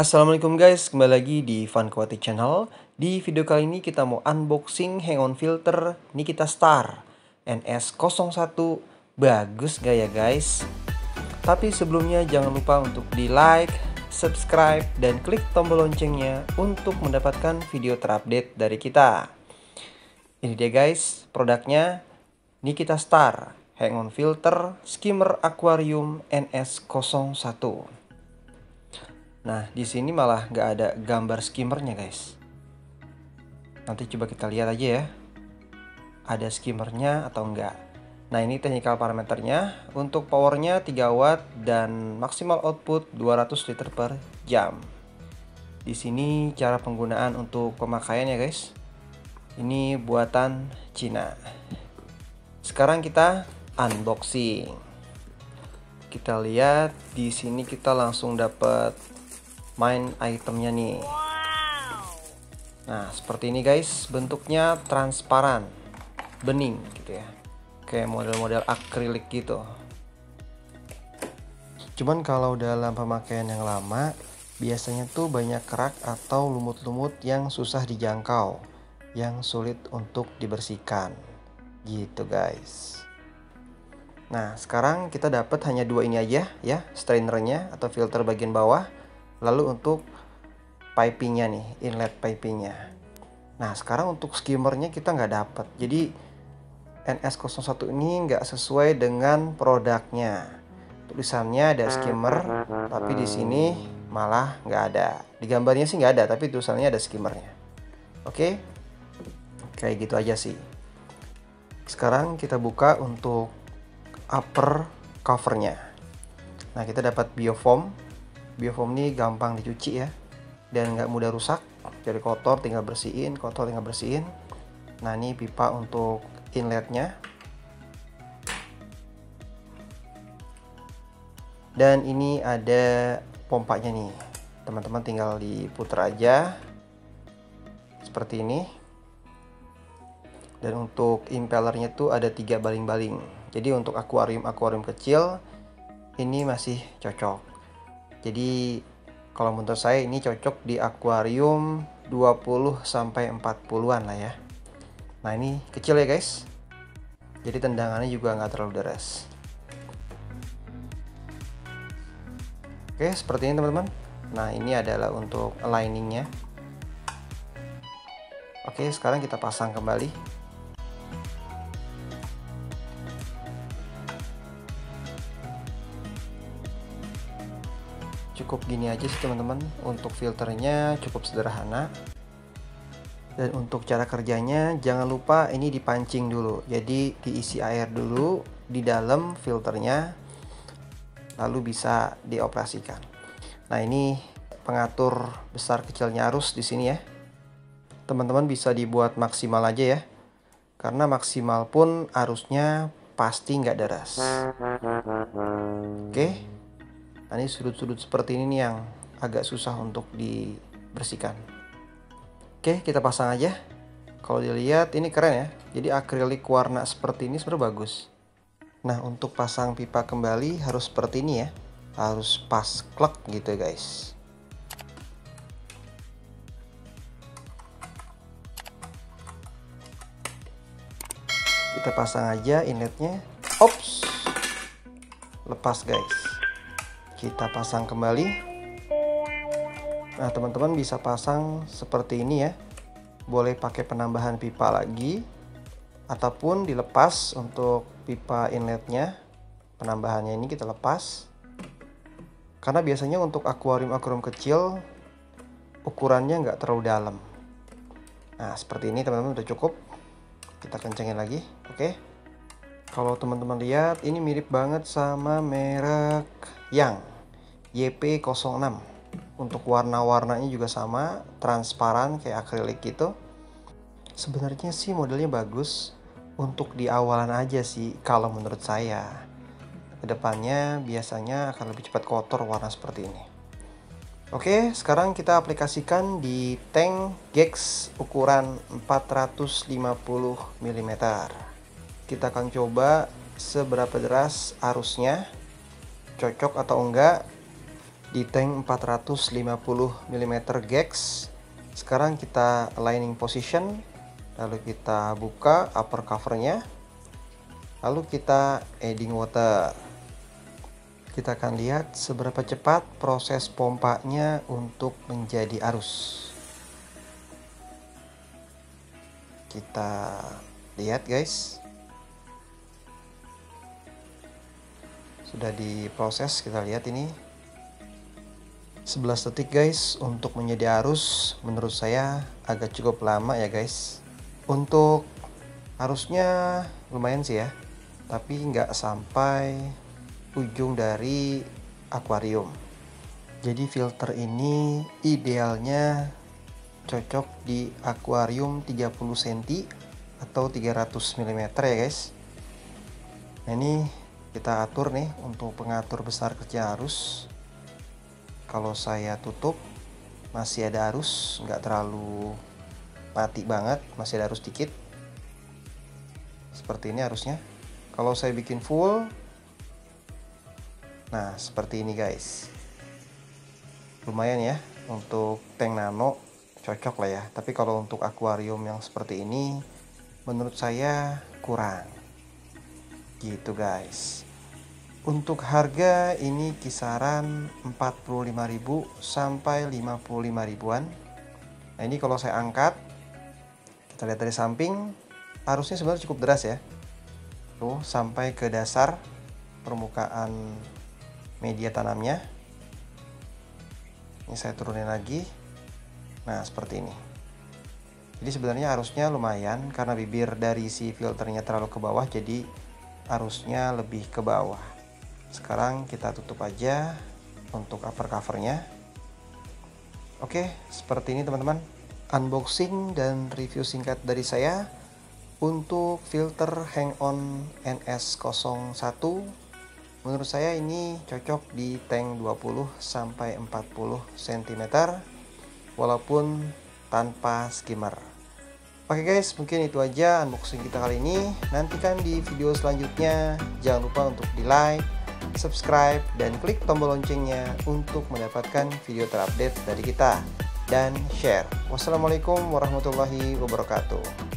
Assalamualaikum guys, kembali lagi di Funkwati Channel. Di video kali ini kita mau unboxing hang-on filter Nikita Star NS01 Bagus gak ya guys? Tapi sebelumnya jangan lupa untuk di like, subscribe, dan klik tombol loncengnya Untuk mendapatkan video terupdate dari kita. Ini dia guys, produknya Nikita Star Hang-on filter skimmer aquarium NS01 Nah, di sini malah nggak ada gambar skimmernya, guys. Nanti coba kita lihat aja ya. Ada skimmernya atau enggak. Nah, ini technical parameternya. Untuk powernya 3 watt dan maksimal output 200 liter per jam. Di sini cara penggunaan untuk pemakaian ya, guys. Ini buatan Cina. Sekarang kita unboxing. Kita lihat di sini kita langsung dapat main itemnya nih. Nah seperti ini guys bentuknya transparan bening gitu ya. Kayak model-model akrilik gitu. Cuman kalau dalam pemakaian yang lama biasanya tuh banyak kerak atau lumut-lumut yang susah dijangkau yang sulit untuk dibersihkan. Gitu guys. Nah sekarang kita dapat hanya dua ini aja ya strainernya atau filter bagian bawah lalu untuk pipingnya nih inlet pipingnya. Nah sekarang untuk skimmernya kita nggak dapat jadi NS01 ini nggak sesuai dengan produknya. Tulisannya ada skimmer tapi di sini malah nggak ada. Di gambarnya sih nggak ada tapi tulisannya ada skimmernya. Oke? Kayak gitu aja sih. Sekarang kita buka untuk upper covernya. Nah kita dapat biofoam biofoam ini gampang dicuci ya. Dan nggak mudah rusak. Jadi kotor tinggal bersihin kotor tinggal bersihin. Nah ini pipa untuk inletnya. Dan ini ada pompanya nih. Teman-teman tinggal diputar aja. Seperti ini. Dan untuk impellernya tuh ada tiga baling-baling. Jadi untuk akuarium-akuarium kecil ini masih cocok jadi kalau menurut saya ini cocok di akuarium 20 sampai 40-an lah ya. Nah, ini kecil ya, guys. Jadi tendangannya juga nggak terlalu deras. Oke, seperti ini teman-teman. Nah, ini adalah untuk aligningnya. Oke, sekarang kita pasang kembali. Cukup gini aja sih teman-teman. Untuk filternya cukup sederhana. Dan untuk cara kerjanya jangan lupa ini dipancing dulu. Jadi diisi air dulu di dalam filternya lalu bisa dioperasikan. Nah ini pengatur besar kecilnya arus di sini ya. Teman-teman bisa dibuat maksimal aja ya. Karena maksimal pun arusnya pasti nggak deras. Oke? Nah ini sudut-sudut seperti ini nih yang agak susah untuk dibersihkan. Oke kita pasang aja. Kalau dilihat ini keren ya. Jadi akrilik warna seperti ini sebenarnya bagus. Nah untuk pasang pipa kembali harus seperti ini ya. Harus pas klek gitu guys. Kita pasang aja inletnya. Ops. Lepas guys kita pasang kembali. Nah teman-teman bisa pasang seperti ini ya. Boleh pakai penambahan pipa lagi ataupun dilepas untuk pipa inletnya. Penambahannya ini kita lepas. Karena biasanya untuk akuarium-akuarium kecil ukurannya nggak terlalu dalam. Nah seperti ini teman-teman udah cukup. Kita kencengin lagi oke kalau teman-teman lihat ini mirip banget sama merek yang YP06 untuk warna-warnanya juga sama transparan kayak akrilik gitu. Sebenarnya sih modelnya bagus untuk di awalan aja sih kalau menurut saya. Ke depannya biasanya akan lebih cepat kotor warna seperti ini. Oke sekarang kita aplikasikan di tank Gex ukuran 450 mm kita akan coba seberapa deras arusnya cocok atau enggak di tank 450 mm Gex sekarang kita aligning position lalu kita buka upper covernya lalu kita adding water. Kita akan lihat seberapa cepat proses pompanya untuk menjadi arus. Kita lihat guys sudah diproses kita lihat ini. 11 detik guys untuk menjadi arus menurut saya agak cukup lama ya guys. Untuk arusnya lumayan sih ya tapi nggak sampai ujung dari akuarium. Jadi filter ini idealnya cocok di akuarium 30 cm atau 300 mm ya guys. Nah ini kita atur nih untuk pengatur besar kecil arus. Kalau saya tutup masih ada arus nggak terlalu mati banget masih ada arus dikit. Seperti ini arusnya. Kalau saya bikin full nah seperti ini guys. Lumayan ya untuk tank nano cocok lah ya. Tapi kalau untuk akuarium yang seperti ini menurut saya kurang gitu guys untuk harga ini kisaran 45.000 sampai 55 ribuan. Nah, ini kalau saya angkat kita lihat dari samping arusnya sebenarnya cukup deras ya. Tuh, sampai ke dasar permukaan media tanamnya. Ini saya turunin lagi. Nah, seperti ini. Jadi sebenarnya arusnya lumayan karena bibir dari si filternya terlalu ke bawah jadi arusnya lebih ke bawah. Sekarang kita tutup aja untuk upper covernya. Oke seperti ini teman-teman. Unboxing dan review singkat dari saya untuk filter hang on NS01 menurut saya ini cocok di tank 20 sampai 40 cm walaupun tanpa skimmer Oke guys, mungkin itu aja unboxing kita kali ini. Nantikan di video selanjutnya. Jangan lupa untuk di like, subscribe, dan klik tombol loncengnya untuk mendapatkan video terupdate dari kita. Dan share. Wassalamualaikum warahmatullahi wabarakatuh.